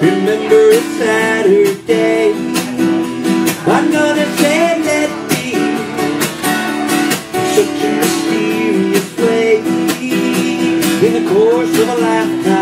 Remember a Saturday. I'm gonna say let me, Such a mysterious way. In the course of a lifetime.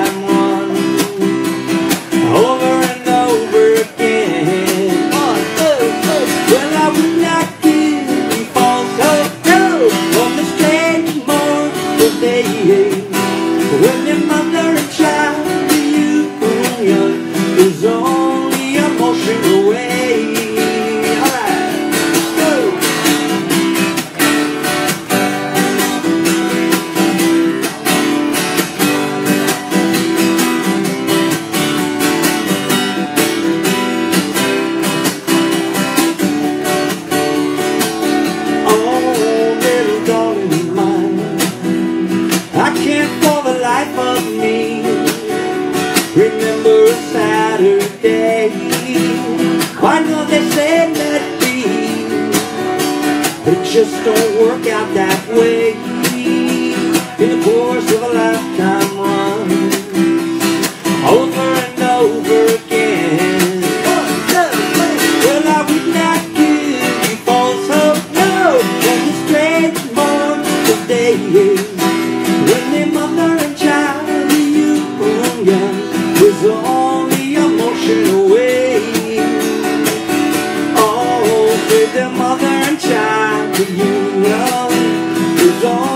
me. Remember a Saturday. Why don't they say let be It just don't work out that way. with the mother and child reunion. With all